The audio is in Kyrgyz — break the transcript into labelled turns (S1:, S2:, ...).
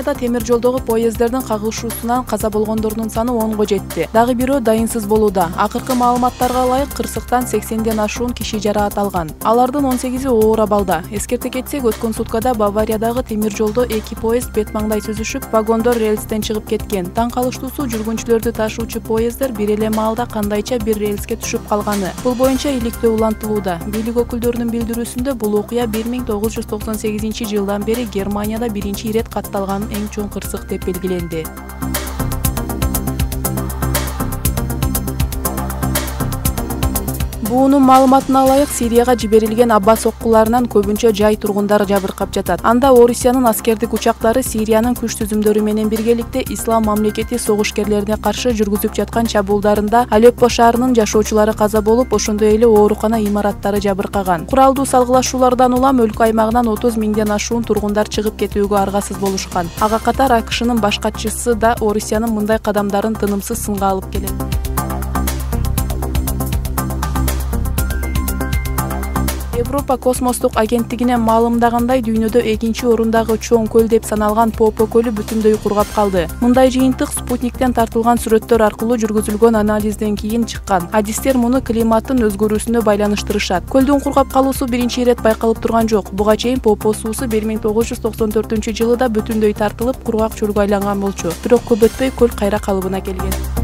S1: германияда темир жолдогу поезддердин кагылышуусунан каза болгондордун саны онго жетти. Дагы бирөө дайынсыз болууда. Акыркы маалыматтарга ылайык кырсыктан сексенден ашуун киши жараат алган. Алардын он сегизи оор абалда эскерте кетсек өткөн суткада бавариядагы темир жолдо эки поезд бет маңдай сүзүшүп вагондор рельстен чыгып кеткен. Таң калыштуусу жүргүнчүлөрдү ташуучу поезддер бир эле маалда кандайча бир рельске түшүп калганы. Бул боюнча иликтөө улантылууда. Бийлик өкүлдөрүнүн билдирүүсүндө бул окуя бир миң тогуз жүз токсон сегизинчи жылдан бери германияда биринчи ирет катталган. Эң чоң кырсык деп белгиленди буунун маалыматына ылайык сирияга жиберилген аба соккуларынан көбүнчө жай тургундар жабыркап жатат. Анда орусиянын аскердик учактары сириянын күч түзүмдөрү менен биргеликте ислам мамлекети согушкерлерине каршы жүргүзүп жаткан чабуулдарында алеппо шаарынын жашоочулары каза болуп ошондой эле оорукана имараттары жабыркаган. Куралдуу салгылашуулардан улам өлкө аймагынан отуз миңден ашуун тургундар чыгып кетүүгө аргасыз болушкан. Ага катар акшнын баш катчысы да орусиянын мындай кадамдарын тынымсыз сынга алып келет европа космостук агенттигинен маалымдагандай дүйнөдө экинчи орундагы чоң көл деп саналган попо көлү бүтүндөй кургап калды. Мындай жыйынтык спутниктен тартылган сүрөттөр аркылуу жүргүзүлгөн анализден кийин чыккан. Адистер муну климаттын өзгөрүүсүнө байланыштырышат. Көлдүн кургап калуусу биринчи ирет байкалып турган жок. Буга чейин попо суусу бир миң тогуз жүз токсон төртүнчү жылы да бүтүндөй тартылып кургак чөлгө айланган болчу. Бирок көп өтпөй көл кайра калыбына келген